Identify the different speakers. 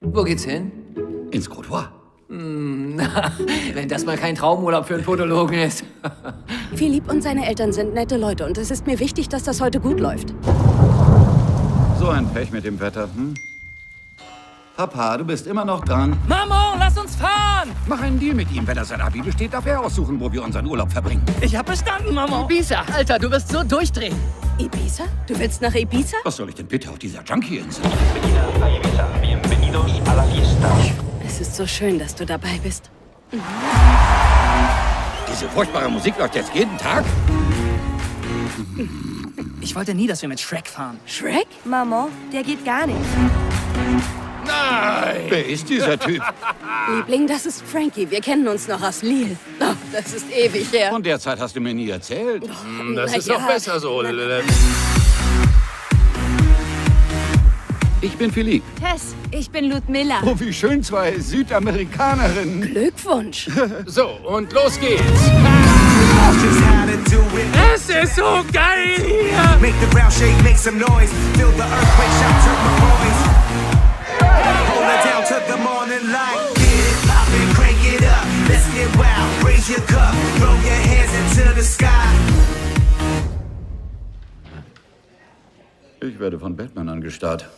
Speaker 1: Wo geht's hin?
Speaker 2: Ins Crotoir.
Speaker 1: Na, wenn das mal kein Traumurlaub für einen Podologen ist.
Speaker 3: Philipp und seine Eltern sind nette Leute und es ist mir wichtig, dass das heute gut läuft.
Speaker 2: So ein Pech mit dem Wetter, hm? Papa, du bist immer noch dran.
Speaker 4: Mamo, lass uns fahren!
Speaker 2: Mach einen Deal mit ihm. Wenn er sein Abi besteht, darf er aussuchen, wo wir unseren Urlaub verbringen.
Speaker 4: Ich hab bestanden, Mamo.
Speaker 1: Ibiza, Alter, du wirst so durchdrehen.
Speaker 3: Ibiza? Du willst nach Ibiza?
Speaker 2: Was soll ich denn bitte auf dieser Junkie-Insel?
Speaker 3: Es ist so schön, dass du dabei bist.
Speaker 2: Diese furchtbare Musik läuft jetzt jeden Tag?
Speaker 4: Ich wollte nie, dass wir mit Shrek fahren.
Speaker 3: Shrek?
Speaker 5: Maman, der geht gar nicht.
Speaker 2: Wer ist dieser Typ?
Speaker 3: Liebling, das ist Frankie. Wir kennen uns noch aus Lille. Oh, das ist ewig her.
Speaker 2: Von der Zeit hast du mir nie erzählt.
Speaker 6: Das ist
Speaker 3: Na
Speaker 6: doch
Speaker 3: ja.
Speaker 6: besser so.
Speaker 2: Ich bin Philipp.
Speaker 5: Tess, ich bin Ludmilla.
Speaker 2: Oh, wie schön, zwei Südamerikanerinnen.
Speaker 3: Glückwunsch.
Speaker 6: So, und los geht's.
Speaker 4: Es ist so geil hier!
Speaker 7: Make the ground shake, make some noise. Feel the earthquake shock, turn the boys.
Speaker 2: Ich werde von Batman angestarrt.